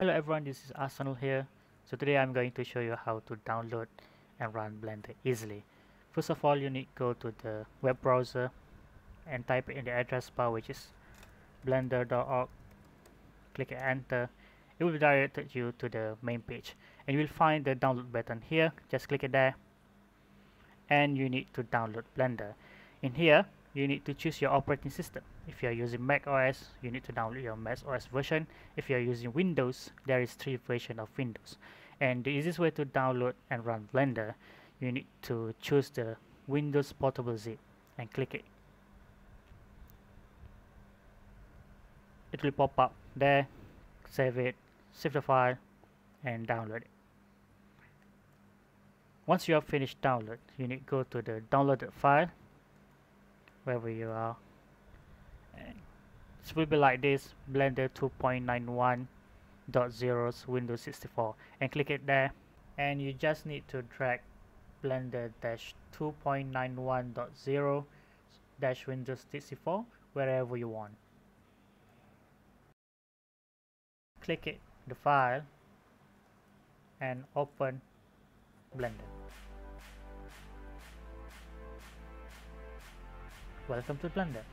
Hello everyone, this is Ahsanul here. So today I'm going to show you how to download and run Blender easily. First of all, you need to go to the web browser and type in the address bar which is blender.org. Click enter. It will direct you to the main page and you will find the download button here. Just click it there and you need to download Blender. In here, you need to choose your operating system. If you are using Mac OS, you need to download your Mac OS version. If you are using Windows, there is three versions of Windows. And the easiest way to download and run Blender, you need to choose the Windows Portable Zip and click it. It will pop up there, save it, save the file and download it. Once you have finished download, you need to go to the downloaded file wherever you are. And it will be like this blender 2.91.0 windows 64 and click it there. And you just need to drag blender dash 2.91.0 dash windows 64 wherever you want. Click it the file and open blender Welcome to Blender.